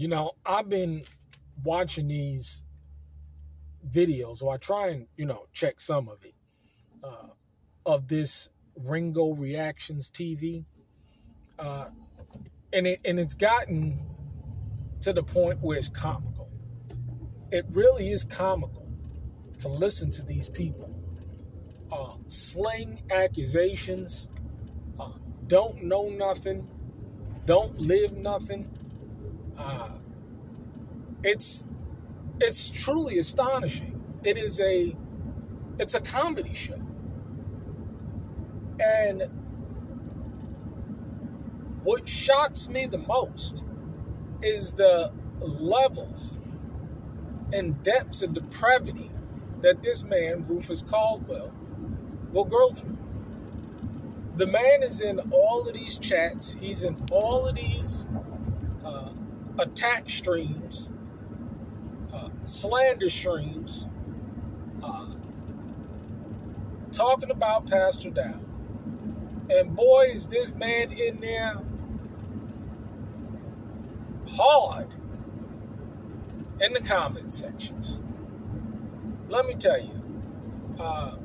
You know, I've been watching these videos, or I try and, you know, check some of it, uh, of this Ringo Reactions TV. Uh, and it and it's gotten to the point where it's comical. It really is comical to listen to these people uh, sling accusations, uh, don't know nothing, don't live nothing. Uh, it's it's truly astonishing. It is a it's a comedy show, and what shocks me the most is the levels and depths of depravity that this man, Rufus Caldwell, will go through. The man is in all of these chats, he's in all of these attack streams, uh, slander streams, uh, talking about Pastor Dow. And boy, is this man in there hard in the comment sections. Let me tell you, uh,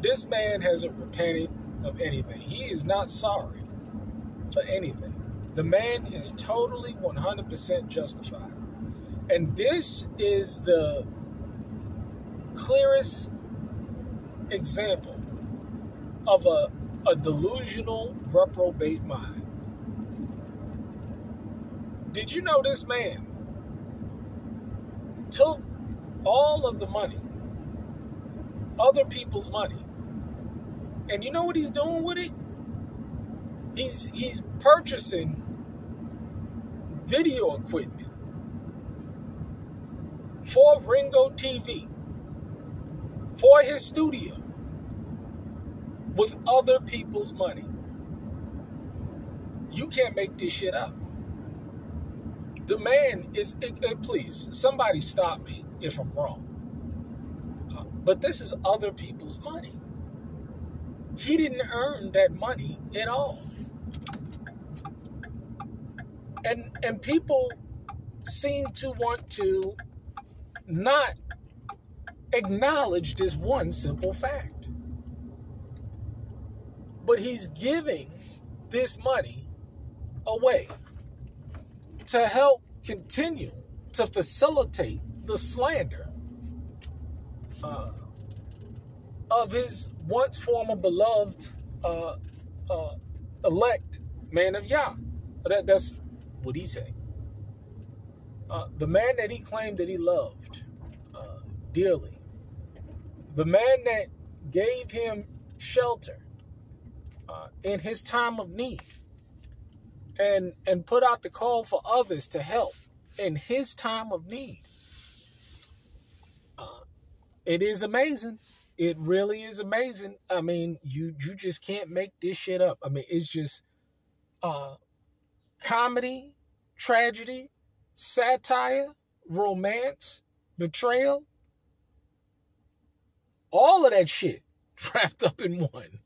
this man hasn't repented of anything. He is not sorry for anything. The man is totally 100% justified. And this is the clearest example of a, a delusional reprobate mind. Did you know this man took all of the money, other people's money, and you know what he's doing with it? He's he's purchasing video equipment for Ringo TV for his studio with other people's money. You can't make this shit up. The man is, it, it, please, somebody stop me if I'm wrong. Uh, but this is other people's money. He didn't earn that money at all. And and people seem to want to not acknowledge this one simple fact. But he's giving this money away to help continue to facilitate the slander uh, of his once former beloved uh, uh, elect man of Yah. That, that's what he say? Uh, the man that he claimed that he loved uh, dearly, the man that gave him shelter uh, in his time of need, and and put out the call for others to help in his time of need. Uh, it is amazing. It really is amazing. I mean, you you just can't make this shit up. I mean, it's just uh, comedy, tragedy, satire, romance, betrayal, all of that shit wrapped up in one.